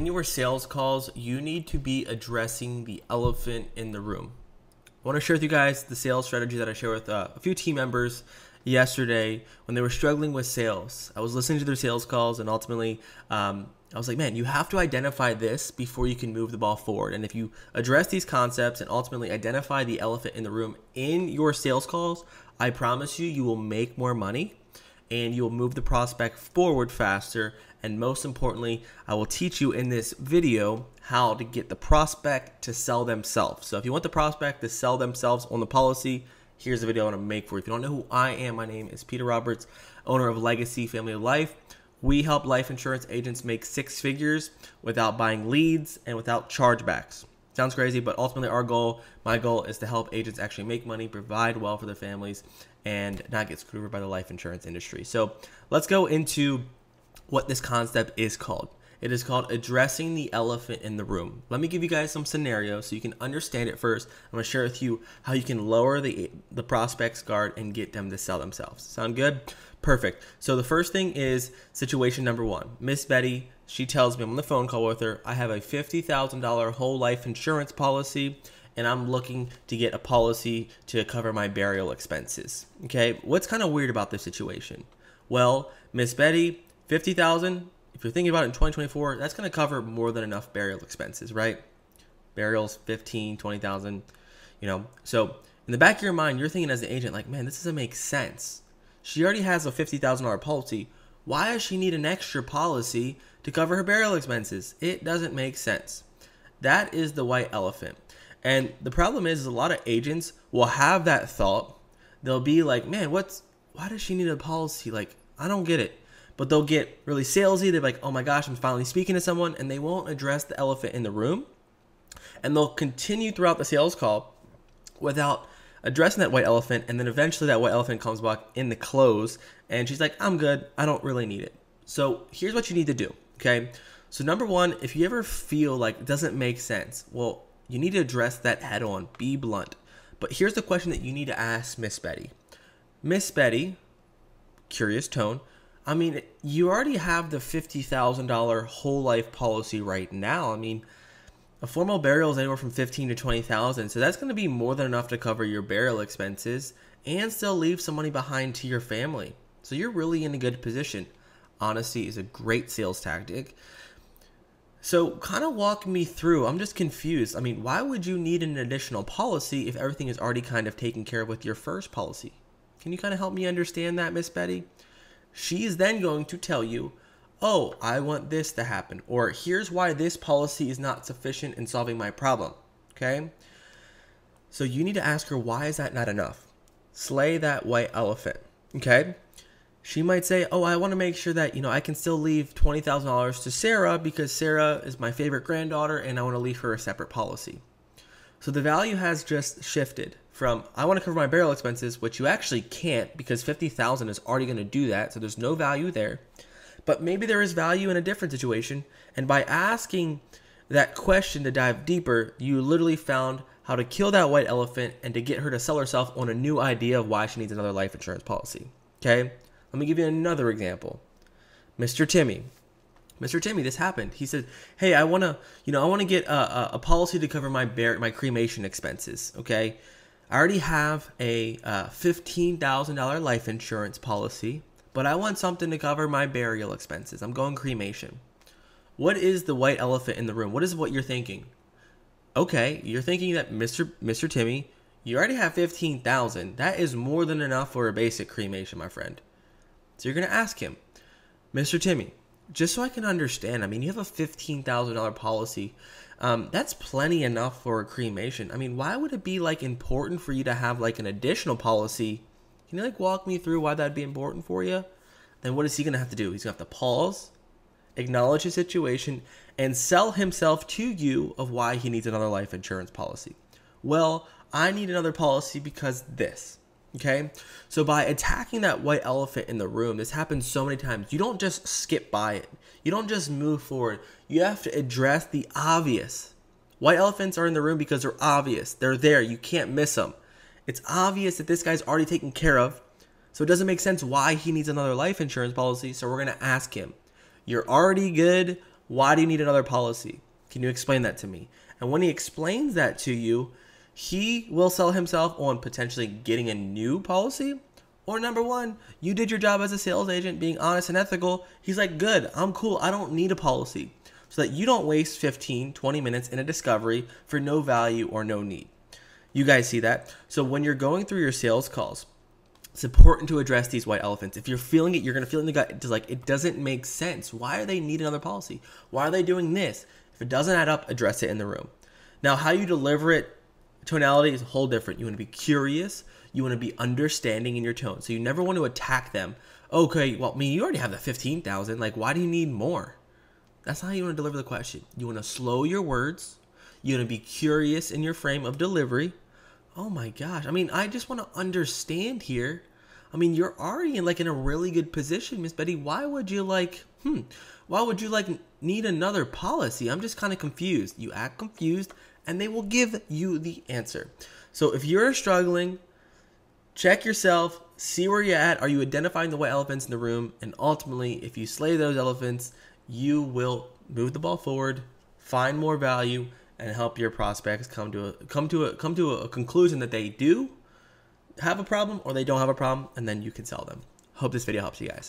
in your sales calls, you need to be addressing the elephant in the room. I want to share with you guys the sales strategy that I shared with uh, a few team members yesterday when they were struggling with sales. I was listening to their sales calls, and ultimately, um, I was like, man, you have to identify this before you can move the ball forward. And if you address these concepts and ultimately identify the elephant in the room in your sales calls, I promise you, you will make more money and you will move the prospect forward faster. And most importantly, I will teach you in this video how to get the prospect to sell themselves. So if you want the prospect to sell themselves on the policy, here's the video I want to make for you. If you don't know who I am, my name is Peter Roberts, owner of Legacy Family Life. We help life insurance agents make six figures without buying leads and without chargebacks. Sounds crazy, but ultimately, our goal, my goal, is to help agents actually make money, provide well for their families, and not get screwed over by the life insurance industry. So, let's go into what this concept is called. It is called addressing the elephant in the room. Let me give you guys some scenarios so you can understand it first. I'm to share with you how you can lower the the prospect's guard and get them to sell themselves. Sound good? Perfect. So the first thing is situation number 1. Miss Betty, she tells me I'm on the phone call with her, I have a $50,000 whole life insurance policy and I'm looking to get a policy to cover my burial expenses. Okay? What's kind of weird about this situation? Well, Miss Betty, 50,000 if you're thinking about it in 2024, that's going to cover more than enough burial expenses, right? Burials, 15, 20,000, you know. So in the back of your mind, you're thinking as an agent, like, man, this doesn't make sense. She already has a $50,000 policy. Why does she need an extra policy to cover her burial expenses? It doesn't make sense. That is the white elephant. And the problem is, is a lot of agents will have that thought. They'll be like, man, what's, why does she need a policy? Like, I don't get it but they'll get really salesy. They're like, oh my gosh, I'm finally speaking to someone, and they won't address the elephant in the room. And they'll continue throughout the sales call without addressing that white elephant. And then eventually that white elephant comes back in the close, and she's like, I'm good. I don't really need it. So here's what you need to do. Okay. So, number one, if you ever feel like it doesn't make sense, well, you need to address that head on. Be blunt. But here's the question that you need to ask Miss Betty. Miss Betty, curious tone, I mean, you already have the $50,000 whole life policy right now. I mean, a formal burial is anywhere from 15 to 20,000, so that's going to be more than enough to cover your burial expenses and still leave some money behind to your family. So you're really in a good position. Honesty is a great sales tactic. So, kind of walk me through. I'm just confused. I mean, why would you need an additional policy if everything is already kind of taken care of with your first policy? Can you kind of help me understand that, Miss Betty? She is then going to tell you, oh, I want this to happen, or here's why this policy is not sufficient in solving my problem. Okay? So you need to ask her, why is that not enough? Slay that white elephant. Okay? She might say, oh, I want to make sure that, you know, I can still leave $20,000 to Sarah because Sarah is my favorite granddaughter and I want to leave her a separate policy. So the value has just shifted from I want to cover my burial expenses, which you actually can't because 50,000 is already going to do that, so there's no value there. But maybe there is value in a different situation, and by asking that question to dive deeper, you literally found how to kill that white elephant and to get her to sell herself on a new idea of why she needs another life insurance policy. Okay? Let me give you another example. Mr. Timmy. Mr. Timmy, this happened. He said, "Hey, I want to, you know, I want to get a, a, a, policy to cover my bear, my cremation expenses. Okay, I already have a uh, $15,000 life insurance policy, but I want something to cover my burial expenses. I'm going cremation. What is the white elephant in the room? What is what you're thinking? Okay, you're thinking that Mr. Mr. Timmy, you already have 15,000. That is more than enough for a basic cremation, my friend. So you're going to ask him, Mr. Timmy, just so I can understand, I mean, you have a $15,000 policy um, that's plenty enough for a cremation. I mean, why would it be like important for you to have like an additional policy? Can you like walk me through why that'd be important for you? Then what is he gonna have to do? He's gonna have to pause, acknowledge his situation, and sell himself to you of why he needs another life insurance policy. Well, I need another policy because this. Okay? So by attacking that white elephant in the room, this happens so many times. You don't just skip by it. You don't just move forward. You have to address the obvious. White elephants are in the room because they're obvious. They're there. You can't miss them. It's obvious that this guy's already taken care of. So it doesn't make sense why he needs another life insurance policy. So we're going to ask him, You're already good. Why do you need another policy? Can you explain that to me? And when he explains that to you, he will sell himself on potentially getting a new policy. Or number one, you did your job as a sales agent being honest and ethical. He's like, good, I'm cool. I don't need a policy. So that you don't waste 15, 20 minutes in a discovery for no value or no need. You guys see that? So when you're going through your sales calls, it's important to address these white elephants. If you're feeling it, you're gonna feel it in the gut. It's like it doesn't make sense. Why are they need another policy? Why are they doing this? If it doesn't add up, address it in the room. Now, how you deliver it, tonality is a whole different. You want to be curious. You want to be understanding in your tone. So you never want to attack them. Okay, well, I mean, you already have the fifteen thousand. Like, why do you need more? That's not how you want to deliver the question. You want to slow your words. You want to be curious in your frame of delivery Oh my gosh. I mean, I just want to understand here. I mean, you're already in like in a really good position, Miss Betty. Why would you like, hmm, why would you like need another policy? I'm just kind of confused. You act confused and they will give you the answer. So if you're struggling, check yourself, see where you're at. Are you identifying the white elephants in the room? And ultimately, if you slay those elephants, you will move the ball forward, find more value, and help your prospects come to a come to a come to a conclusion that they do have a problem or they don't have a problem and then you can sell them. Hope this video helps you guys.